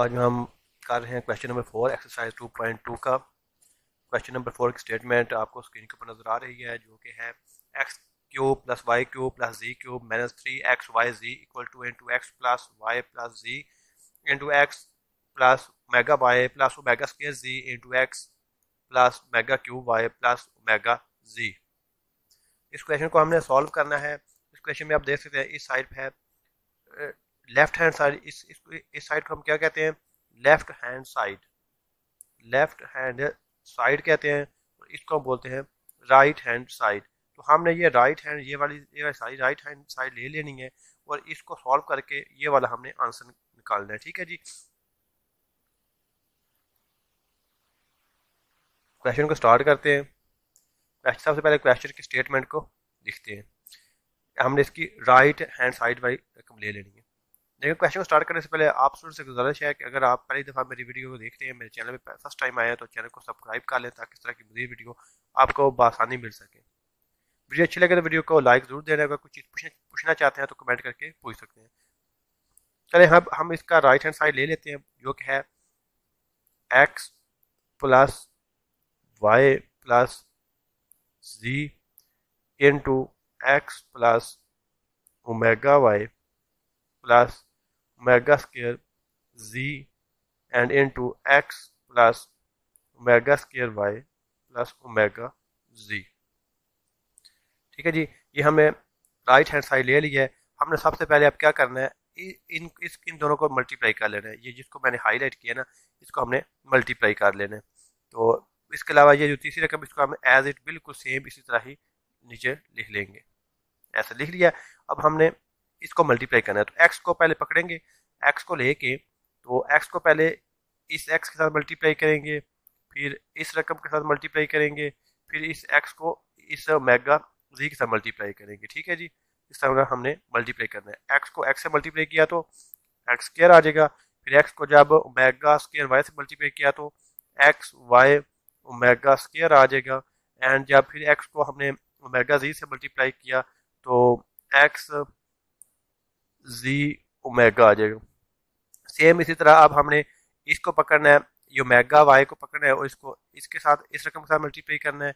आज हम कर रहे हैं question number four exercise two point two का। क्वेश्चन नंबर फोर की स्टेटमेंट आपको स्क्रीन के ऊपर नज़र आ रही है, जो कि है x cube plus y cube plus z cube minus three x y z equal to into x plus y plus z into x plus omega y plus omega square z into x plus omega cube y plus omega z इस question को हमने solve करना है। इस question में आप देख सकते हैं, इस साइड पे है लेफ़्ट हैंड साइड इस इस, साइड को हम क्या कहते हैं? Left hand side left hand side कहते हैं इसको हम बोलते हैं राइट हैंड साइड तो हमने ये राइट हैंड ये वाली ये वाली साइड राइट हैंड साइड ले लेनी है और इसको सॉल्व करके ये वाला हमने आंसर निकालना है ठीक है जी? क्वेश्चन को स्टार्ट करते हैं। सबसे पहले क्वेश्चन की स्टेटमेंट को लिखते हैं। हमने इसकी राइट हैंड साइड वाली रकम ले लेनी है। लेकिन क्वेश्चन को स्टार्ट करने से पहले आप स्टूडेंट से गुजारिश है कि अगर आप पहली दफ़ा मेरी वीडियो को देखते हैं, मेरे चैनल पे फ़र्स्ट टाइम आए तो चैनल को सब्सक्राइब कर लें ताकि इस तरह की मजीद वीडियो आपको बसानी मिल सके। वीडियो अच्छी लगे तो वीडियो को लाइक ज़रूर देना। अगर कुछ चीज़ पूछना चाहते हैं तो कमेंट करके पूछ सकते हैं। चले हम हम इसका राइट हैंड साइड ले लेते हैं, जो कि है x plus y plus z into x plus omega y plus omega square z and into x plus omega square y plus omega z. ठीक है जी, ये हमें राइट हैंड साइड ले लिया है। हमने सबसे पहले अब क्या करना है? इन, इस, इन दोनों को मल्टीप्लाई कर लेना है। ये जिसको मैंने हाईलाइट किया ना, इसको हमने मल्टीप्लाई कर लेना है। तो इसके अलावा ये जो तीसरी रकम, इसको हम एज इट बिल्कुल सेम इसी तरह ही नीचे लिख लेंगे। ऐसा लिख लिया। अब हमने इसको मल्टीप्लाई करना है तो एक्स को पहले पकड़ेंगे एक्स को लेके तो एक्स को पहले इस एक्स के साथ मल्टीप्लाई करेंगे, फिर इस रकम के साथ मल्टीप्लाई करेंगे, फिर इस एक्स को इस मेगा जी के साथ मल्टीप्लाई करेंगे, ठीक है जी? इस तरह हमने मल्टीप्लाई करना है। एक्स को एक्स से मल्टीप्लाई किया तो एक्स स्केयर आ जाएगा, फिर एक्स को जब ओमेगा स्केयर वाई से मल्टीप्लाई किया तो एक्स वाई ओमेगा स्केयर आ जाएगा एंड जब फिर एक्स को हमने ओमेगा जी से मल्टीप्लाई किया तो एक्स जी ओमेगा आ जाएगा सेम इसी तरह अब हमने इसको पकड़ना है, ये ओमेगा वाई को पकड़ना है और इसको, इसके साथ इस रकम के साथ मल्टीप्लाई करना है,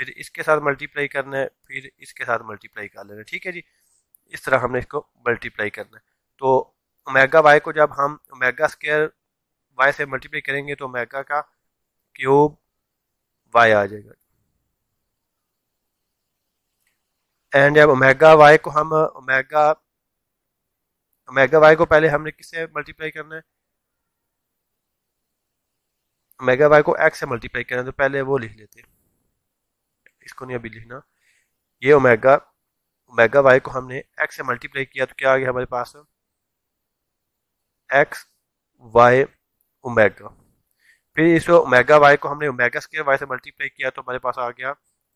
फिर इसके साथ मल्टीप्लाई करना है, फिर इसके साथ मल्टीप्लाई कर लेना है। ठीक है जी? इस तरह हमने इसको मल्टीप्लाई करना है। तो ओमेगा वाई को जब हम ओमेगा स्केयर वाई से मल्टीप्लाई करेंगे तो ओमेगा का क्यूब वाई आ जाएगा। एंड जब ओमेगा वाई को हम ओमेगा ओमेगा वाई को पहले हमने किससे मल्टीप्लाई करना है? ओमेगा वाई को एक्स से मल्टीप्लाई करना है तो पहले वो लिख लेते हैं। इसको नहीं अभी लिखना। ये ओमेगा ओमेगा वाई को हमने एक्स से मल्टीप्लाई किया तो क्या आ गया हमारे पास? एक्स वाई ओमेगा फिर इस ओमेगा वाई को हमने ओमेगा स्केयर वाई से मल्टीप्लाई किया तो हमारे पास आ गया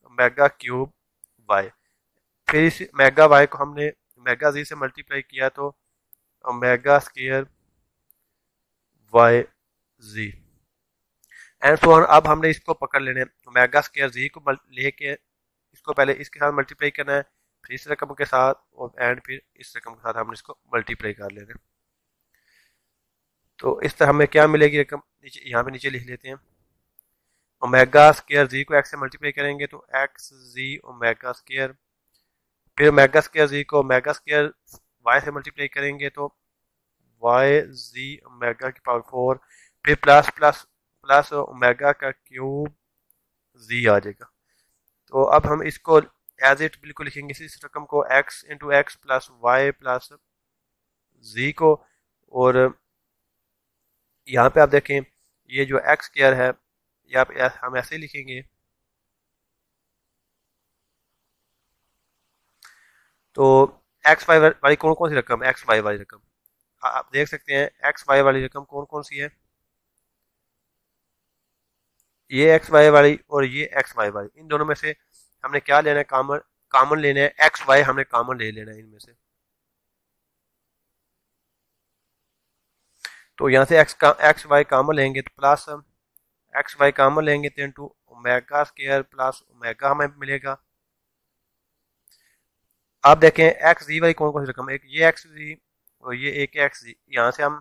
ओमेगा क्यूब वाई फिर इस मेगा वाई को हमने मेगा जी से मल्टीप्लाई किया तो omega square y z and so अब हमने इसको पकड़ लेने ओमेगा स्केयर जी को लेके इसको पहले इसके साथ मल्टीप्लाई करना है, फिर इस रकम के साथ और एंड फिर इस रकम के साथ हमने इसको मल्टीप्लाई कर लेना तो इस तरह हमें क्या मिलेगी रकम? नीचे यहाँ पे नीचे लिख लेते हैं। ओमेगा स्केयर जी को एक्स से मल्टीप्लाई करेंगे तो एक्स जी ओमेगा स्केयर फिर ओमेगा स्केयर जी को ओमेगा स्केयर वाई से मल्टीप्लाई करेंगे तो वाई जी ओमेगा की पावर फोर फिर प्लस प्लस प्लस ओमेगा का क्यूब जी आ जाएगा। तो अब हम इसको एज इट बिल्कुल लिखेंगे। इस रकम को x into x plus y plus z को और यहाँ पे आप देखें, ये जो एक्स केयर है पे हम ऐसे ही लिखेंगे। तो एक्स वाई वाली कौन कौन सी रकम? एक्स वाई वाली रकम। आप देख सकते हैं एक्स वाई वाली रकम कौन कौन सी है? ये एक्स वाई वाली और ये एक्स वाई वाली। इन दोनों में से हमने क्या लेना है? कॉमन कॉमन लेना है। एक्स वाई हमने कॉमन ले लेना है इनमें से। तो यहाँ से एक्स का एक्स वाई कॉमन लेंगे तो प्लस एक्स वाई कॉमन लेंगे तो into omega square plus omega हमें मिलेगा। आप देखें एक्स जी वाली कौन कौन सी रकम एक ये एक्स जी और ये एक एक्स जी यहाँ से हम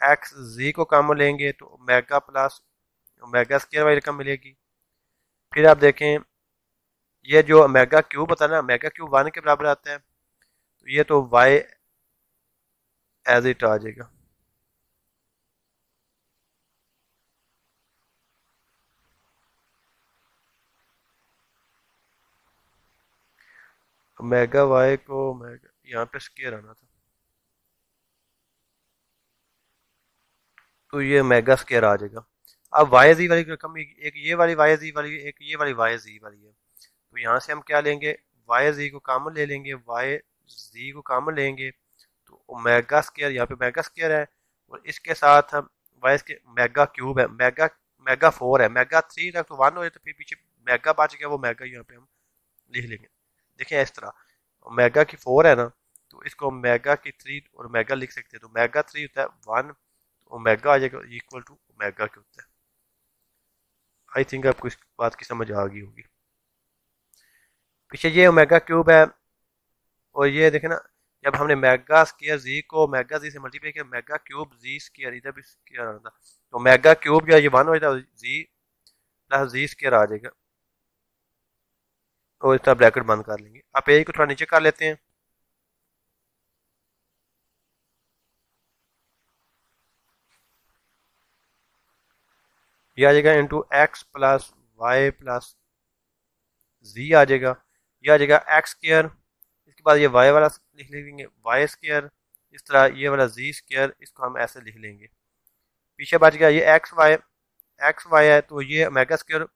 एक्स जी को काम लेंगे तो मेगा प्लस मेगा स्केयर वाली रकम मिलेगी। फिर आप देखें, ये जो मेगा क्यूब होता है ना मेगा क्यूब वन के बराबर आता है। तो ये तो वाई एज इट आ जाएगा। ओमेगा वाई को ओमेगा यहाँ पे स्केयर आना था। तो ये मेगा स्केयर आ जाएगा। अब वाई जी वाली रकम एक ये वाली वाई जी वाली, एक ये वाली वाई जी वाली है। तो यहाँ से हम क्या लेंगे? वाई जी को कामन ले लेंगे वाई जी को कामन लेंगे। तो ओमेगा स्केयर यहाँ पे मेगा स्केयर है, और इसके साथ हम वाई के मेगा क्यूब है मेगा मेगा फोर है। मेगा थ्री तक तो वन हो जाए तो फिर पीछे मेगा बच गया, वो मेगा यहाँ पे हम लिख लेंगे। देखें इस तरह मेगा की फोर है ना तो इसको मेगा की थ्री और मेगा लिख सकते हैं। तो मेगा थ्री होता है वन ओमेगा आ जाएगा इक्वल टू ओमेगा के होता है आई थिंक आपको इस बात की समझ आ गई होगी। पीछे ये ओमेगा क्यूब है, और ये देखे ना, जब हमने मेगा स्केयर जी को मेगा जी से मल्टीप्लाई किया मेगा क्यूब जी स्केयर इधर भी स्केयर आ रहा था। तो मेगा क्यूब है ये वन हो जाता है जी प्लस जी स्केयर आ जाएगा। और इस तरह ब्रैकेट बंद कर लेंगे। आप ए को थोड़ा नीचे कर लेते हैं। ये आ जाएगा into x plus y plus z आ जाएगा। ये आ जाएगा एक्स स्केयर इसके बाद ये वाई वाला लिख लेंगे। वाई स्केयर इस तरह ये वाला जी स्केयर इसको हम ऐसे लिख लेंगे। पीछे बच गया ये एक्स वाई एक्स वाई है तो ये omega square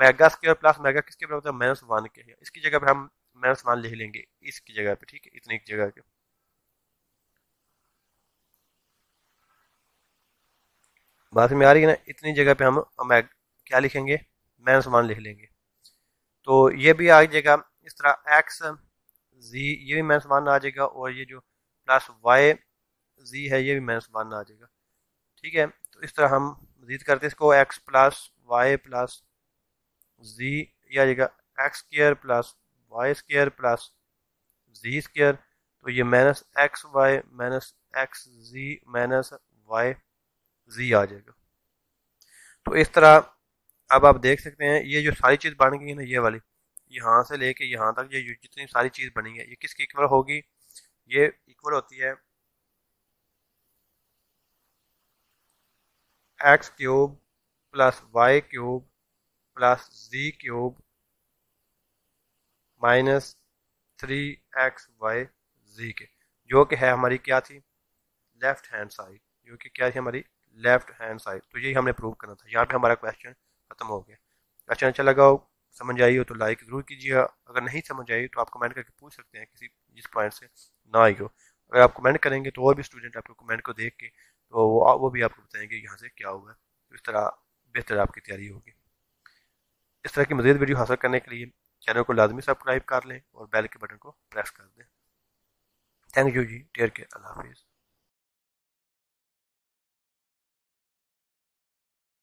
omega square plus omega किसके बराबर होता है? माइनस वन के है। इसकी जगह पर हम माइनस वन लिख लेंगे। इसकी जगह पे, ठीक है? इतनी जगह के। बात में आ रही है ना? इतनी जगह पे हम क्या लिखेंगे? माइनस वन लिख लेंगे। तो ये भी आ जाएगा इस तरह एक्स जी ये भी माइनस वन आ जाएगा और ये जो प्लस वाई जी है, ये भी माइनस वन आ जाएगा। ठीक है? तो इस तरह हम मजीद करते इसको। X plus y plus z ये आ जाएगा x square plus y square plus z square तो ये minus x y minus x z minus y z आ जाएगा। तो इस तरह अब आप देख सकते हैं, ये जो सारी चीज़ बन गई है ना, ये वाली, यहाँ से लेके यहाँ तक ये जितनी सारी चीज़ बनी है, ये किसकी इक्वल होगी? ये इक्वल होती है x cube plus y cube plus z cube minus three x y z के, जो कि है हमारी क्या थी? लेफ़्ट हैंड साइड, जो कि क्या थी हमारी? Left hand side. तो यही हमने प्रूव करना था। यहाँ पे हमारा क्वेश्चन खत्म हो गया। क्वेश्चन अच्छा लगा हो, समझ आई हो तो लाइक ज़रूर कीजिए अगर नहीं समझ आई तो आप कमेंट करके पूछ सकते हैं किसी जिस पॉइंट से ना आई हो। अगर आप कमेंट करेंगे तो और भी स्टूडेंट आपको कमेंट को देख के तो वो वो भी आपको बताएँगे यहाँ से क्या हुआ। तो इस तरह बेहतर आपकी तैयारी होगी। इस तरह की मजीद वीडियो हासिल करने के लिए चैनल को लाजमी सब्सक्राइब कर लें और बेल के बटन को प्रेस कर दें। थैंक यू जी टेयर के अल्लाह हाफिज़।